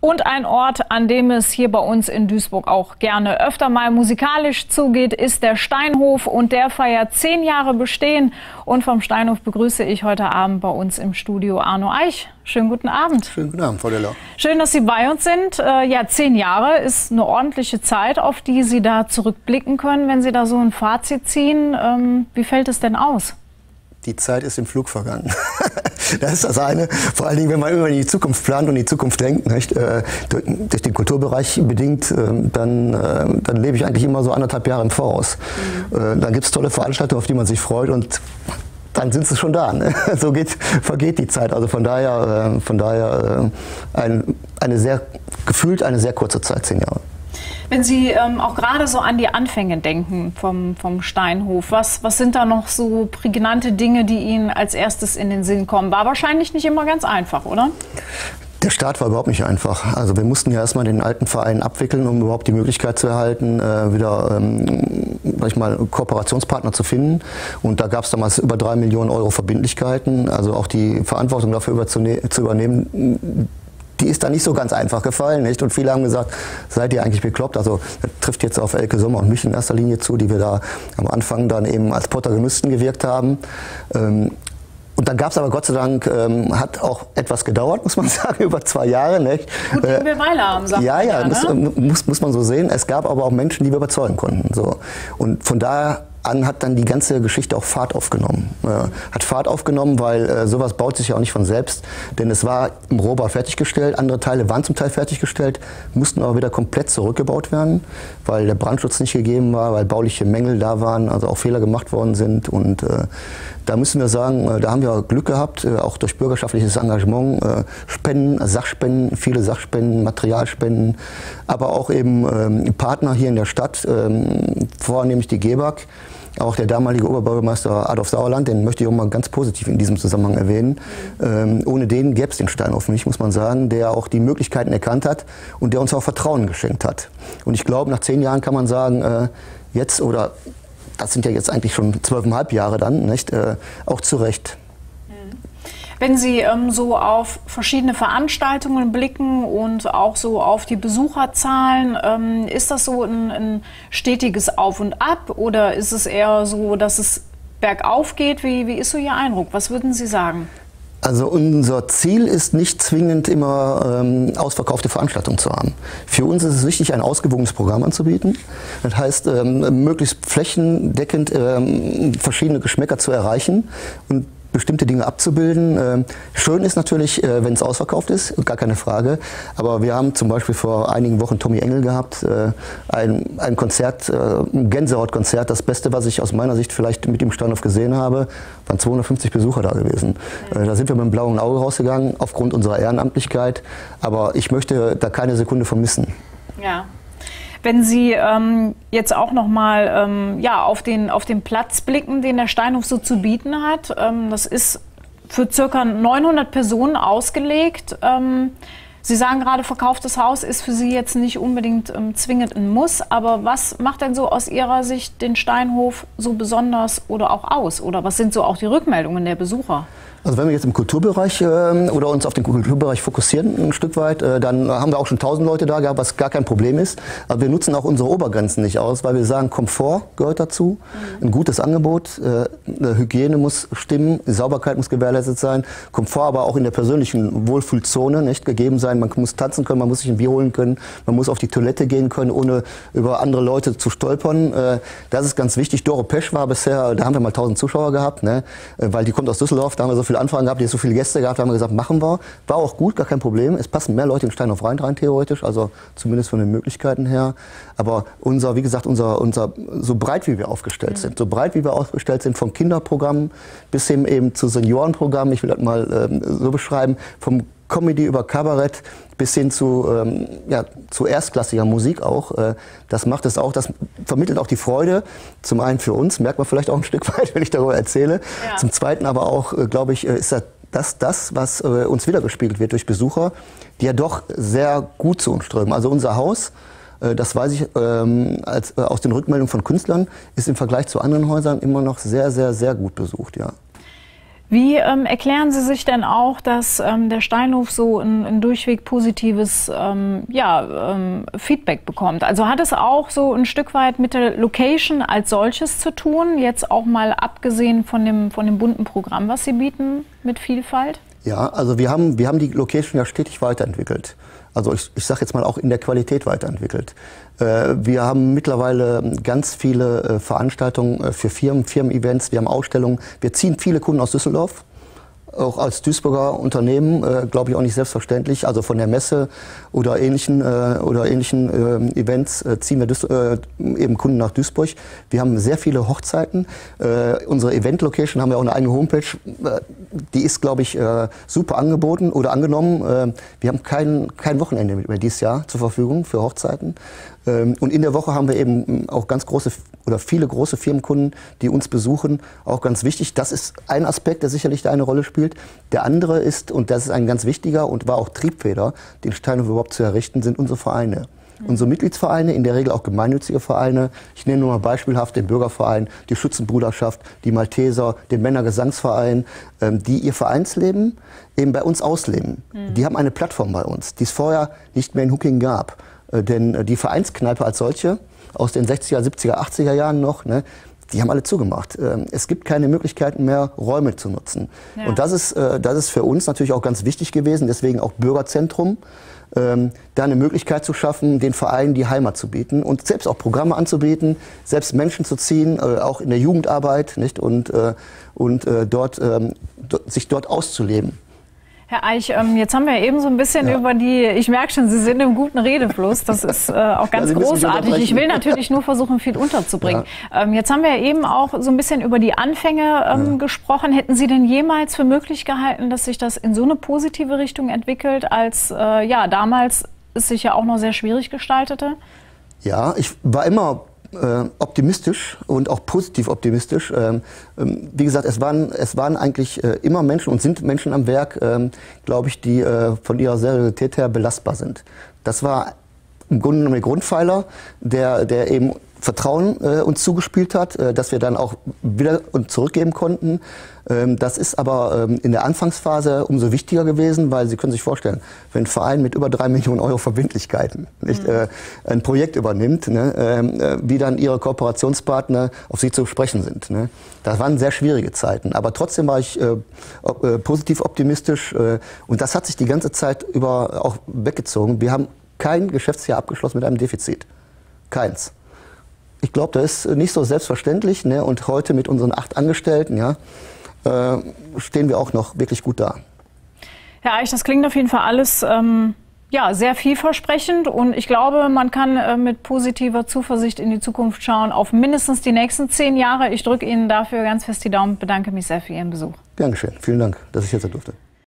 Und ein Ort, an dem es hier bei uns in Duisburg auch gerne öfter mal musikalisch zugeht, ist der Steinhof und der feiert zehn Jahre Bestehen. Und vom Steinhof begrüße ich heute Abend bei uns im Studio Arno Eich. Schönen guten Abend. Schönen guten Abend, Frau Deller. Schön, dass Sie bei uns sind. Äh, ja, zehn Jahre ist eine ordentliche Zeit, auf die Sie da zurückblicken können, wenn Sie da so ein Fazit ziehen. Ähm, wie fällt es denn aus? Die Zeit ist im Flug vergangen. das ist das eine. Vor allen Dingen, wenn man immer in die Zukunft plant und in die Zukunft denkt, nicht? Äh, durch den Kulturbereich bedingt, äh, dann, äh, dann lebe ich eigentlich immer so anderthalb Jahre im Voraus. Mhm. dann gibt es tolle Veranstaltungen, auf die man sich freut und dann sind sie schon da. Ne? So geht, vergeht die Zeit. Also von daher, von daher ein, eine sehr, gefühlt eine sehr kurze Zeit, zehn Jahre. Wenn Sie ähm, auch gerade so an die Anfänge denken vom, vom Steinhof, was, was sind da noch so prägnante Dinge, die Ihnen als erstes in den Sinn kommen? War wahrscheinlich nicht immer ganz einfach, oder? Der Start war überhaupt nicht einfach. Also wir mussten ja erstmal den alten Verein abwickeln, um überhaupt die Möglichkeit zu erhalten, äh, wieder ähm, ich mal, Kooperationspartner zu finden. Und da gab es damals über drei Millionen Euro Verbindlichkeiten. Also auch die Verantwortung dafür zu übernehmen, die ist da nicht so ganz einfach gefallen. Nicht? Und viele haben gesagt, seid ihr eigentlich bekloppt? Also das trifft jetzt auf Elke Sommer und mich in erster Linie zu, die wir da am Anfang dann eben als Protagonisten gewirkt haben. Ähm, und dann gab es aber Gott sei Dank, ähm, hat auch etwas gedauert, muss man sagen, über zwei Jahre. Nicht? Gut, den wir Weile haben, sagt Ja, ja, das ne? muss, muss man so sehen. Es gab aber auch Menschen, die wir überzeugen konnten. So. Und von daher an hat dann die ganze Geschichte auch Fahrt aufgenommen. Ja, hat Fahrt aufgenommen, weil äh, sowas baut sich ja auch nicht von selbst. Denn es war im Rohbau fertiggestellt, andere Teile waren zum Teil fertiggestellt, mussten aber wieder komplett zurückgebaut werden, weil der Brandschutz nicht gegeben war, weil bauliche Mängel da waren, also auch Fehler gemacht worden sind. Und äh, da müssen wir sagen, äh, da haben wir Glück gehabt, äh, auch durch bürgerschaftliches Engagement, äh, Spenden, Sachspenden, viele Sachspenden, Materialspenden, aber auch eben ähm, Partner hier in der Stadt, ähm, vornehmlich die GEBAG, auch der damalige Oberbürgermeister Adolf Sauerland, den möchte ich auch mal ganz positiv in diesem Zusammenhang erwähnen. Ähm, ohne den gäbe es den Steinhof nicht, muss man sagen, der auch die Möglichkeiten erkannt hat und der uns auch Vertrauen geschenkt hat. Und ich glaube, nach zehn Jahren kann man sagen, äh, jetzt oder das sind ja jetzt eigentlich schon zwölfeinhalb Jahre dann, nicht, äh, auch zu Recht. Wenn Sie ähm, so auf verschiedene Veranstaltungen blicken und auch so auf die Besucherzahlen, ähm, ist das so ein, ein, stetiges Auf und Ab oder ist es eher so, dass es bergauf geht? Wie, wie ist so Ihr Eindruck? Was würden Sie sagen? Also unser Ziel ist nicht zwingend immer ähm, ausverkaufte Veranstaltungen zu haben. Für uns ist es wichtig, ein ausgewogenes Programm anzubieten. Das heißt, ähm, möglichst flächendeckend ähm, verschiedene Geschmäcker zu erreichen und bestimmte Dinge abzubilden. Ähm, schön ist natürlich, äh, wenn es ausverkauft ist, gar keine Frage. Aber wir haben zum Beispiel vor einigen Wochen Tommy Engel gehabt, äh, ein, ein Konzert, äh, ein Gänsehautkonzert. Das Beste, was ich aus meiner Sicht vielleicht mit dem Steinhof gesehen habe, waren 250 Besucher da gewesen. Da sind wir mit dem blauen Auge rausgegangen, aufgrund unserer Ehrenamtlichkeit. Aber ich möchte da keine Sekunde vermissen. Ja. Wenn Sie ähm, jetzt auch noch mal ähm, ja, auf, den, auf den Platz blicken, den der Steinhof so zu bieten hat, ähm, das ist für ca. 900 Personen ausgelegt. Sie sagen gerade, verkauftes Haus ist für Sie jetzt nicht unbedingt ähm, zwingend ein Muss, aber was macht denn so aus Ihrer Sicht den Steinhof so besonders oder auch aus? Oder was sind so auch die Rückmeldungen der Besucher? Also wenn wir jetzt im Kulturbereich äh, oder uns auf den Kulturbereich fokussieren ein Stück weit, äh, dann haben wir auch schon tausend Leute da gehabt, was gar kein Problem ist. Aber wir nutzen auch unsere Obergrenzen nicht aus, weil wir sagen, Komfort gehört dazu, mhm. ein gutes Angebot, äh, Hygiene muss stimmen, Sauberkeit muss gewährleistet sein, Komfort aber auch in der persönlichen Wohlfühlzone nicht gegeben sein. Man muss tanzen können, man muss sich ein Bier holen können, man muss auf die Toilette gehen können, ohne über andere Leute zu stolpern. Äh, das ist ganz wichtig. Doro Pesch war bisher, da haben wir mal tausend Zuschauer gehabt, ne? Äh, weil die kommt aus Düsseldorf, da haben wir so viel viele Anfragen gehabt, die so viele Gäste gehabt haben, wir gesagt, machen wir. War auch gut, gar kein Problem. Es passen mehr Leute in Steinhof rein, rein theoretisch, also zumindest von den Möglichkeiten her. Aber unser, wie gesagt, unser, unser, so breit wie wir aufgestellt mhm. sind, so breit wie wir aufgestellt sind, vom Kinderprogramm bis hin eben zu Seniorenprogrammen, ich will das mal ähm, so beschreiben, vom Comedy über Kabarett bis hin zu, ähm, ja, zu erstklassiger Musik auch. Äh, das macht es auch, das vermittelt auch die Freude. Zum einen für uns, merkt man vielleicht auch ein Stück weit, wenn ich darüber erzähle. Ja. Zum zweiten aber auch, äh, glaube ich, äh, ist das das, das, was äh, uns wiedergespiegelt wird durch Besucher, die ja doch sehr gut zu uns strömen. Also unser Haus, äh, das weiß ich ähm, als, äh, aus den Rückmeldungen von Künstlern, ist im Vergleich zu anderen Häusern immer noch sehr, sehr, sehr gut besucht, ja. Wie ähm, erklären Sie sich denn auch, dass ähm, der Steinhof so ein, ein durchweg positives ähm, ja, ähm, Feedback bekommt? Also hat es auch so ein Stück weit mit der Location als solches zu tun, jetzt auch mal abgesehen von dem, von dem bunten Programm, was Sie bieten mit Vielfalt? Ja, also wir haben, wir haben die Location ja stetig weiterentwickelt. Also ich, ich sage jetzt mal auch in der Qualität weiterentwickelt. Äh, wir haben mittlerweile ganz viele äh, Veranstaltungen äh, für Firmen, Firmen-Events, wir haben Ausstellungen. Wir ziehen viele Kunden aus Düsseldorf auch als Duisburger Unternehmen, glaube ich, auch nicht selbstverständlich. Also von der Messe oder ähnlichen, äh, oder ähnlichen äh, Events ziehen wir eben Kunden nach Duisburg. Wir haben sehr viele Hochzeiten. Unsere Event-Location haben wir auch eine eigene Homepage. Die ist, glaube ich, super angeboten oder angenommen. wir haben kein, kein Wochenende mehr dieses Jahr zur Verfügung für Hochzeiten. Ähm, und in der Woche haben wir eben auch ganz große oder viele große Firmenkunden, die uns besuchen. Auch ganz wichtig. Das ist ein Aspekt, der sicherlich da eine Rolle spielt. Der andere ist, und das ist ein ganz wichtiger und war auch Triebfeder, den Steinhof überhaupt zu errichten, sind unsere Vereine. Mhm. Unsere Mitgliedsvereine, in der Regel auch gemeinnützige Vereine. Ich nenne nur mal beispielhaft den Bürgerverein, die Schützenbruderschaft, die Malteser, den Männergesangsverein, ähm, die ihr Vereinsleben eben bei uns ausleben. Mhm. Die haben eine Plattform bei uns, die es vorher nicht mehr in Hooking gab. Äh, denn äh, die Vereinskneipe als solche aus den 60er, 70er, 80er Jahren noch, ne, die haben alle zugemacht. Ähm, es gibt keine Möglichkeiten mehr, Räume zu nutzen. Ja. Und das ist, äh, das ist für uns natürlich auch ganz wichtig gewesen, deswegen auch Bürgerzentrum, ähm, da eine Möglichkeit zu schaffen, den Vereinen die Heimat zu bieten und selbst auch Programme anzubieten, selbst Menschen zu ziehen, auch in der Jugendarbeit nicht? und, und dort, ähm, sich dort auszuleben. Herr Eich, ähm, jetzt haben wir eben so ein bisschen ja. über die, ich merke schon, Sie sind im guten Redefluss, das ist äh, auch ganz ja, großartig. Ich will natürlich nur versuchen, viel unterzubringen. Ja. Ähm, jetzt haben wir eben auch so ein bisschen über die Anfänge ähm, gesprochen. Hätten Sie denn jemals für möglich gehalten, dass sich das in so eine positive Richtung entwickelt, als äh, ja damals es sich ja auch noch sehr schwierig gestaltete? Ja, ich war immer optimistisch und auch positiv optimistisch. Ähm, ähm, wie gesagt, es waren, es waren eigentlich äh, immer Menschen und sind Menschen am Werk, ähm, glaube ich, die äh, von ihrer Seriosität her belastbar sind. Das war im Grunde genommen der Grundpfeiler, der, der eben Vertrauen äh, uns zugespielt hat, äh, dass wir dann auch wieder und zurückgeben konnten. Ähm, das ist aber ähm, in der Anfangsphase umso wichtiger gewesen, weil Sie können sich vorstellen, wenn ein Verein mit über drei Millionen Euro Verbindlichkeiten nicht, mhm. äh, ein Projekt übernimmt, ne, ähm, äh, wie dann Ihre Kooperationspartner auf Sie zu sprechen sind. Ne. Das waren sehr schwierige Zeiten, aber trotzdem war ich äh, äh, positiv optimistisch äh, und das hat sich die ganze Zeit über auch weggezogen. Wir haben kein Geschäftsjahr abgeschlossen mit einem Defizit. Keins. Ich glaube, das ist nicht so selbstverständlich. Ne? Und heute mit unseren acht Angestellten ja, äh, stehen wir auch noch wirklich gut da. Herr Eich, das klingt auf jeden Fall alles ähm, ja, sehr vielversprechend. Und ich glaube, man kann äh, mit positiver Zuversicht in die Zukunft schauen, auf mindestens die nächsten zehn Jahre. Ich drücke Ihnen dafür ganz fest die Daumen und bedanke mich sehr für Ihren Besuch. Dankeschön. Vielen Dank, dass ich jetzt hier durfte.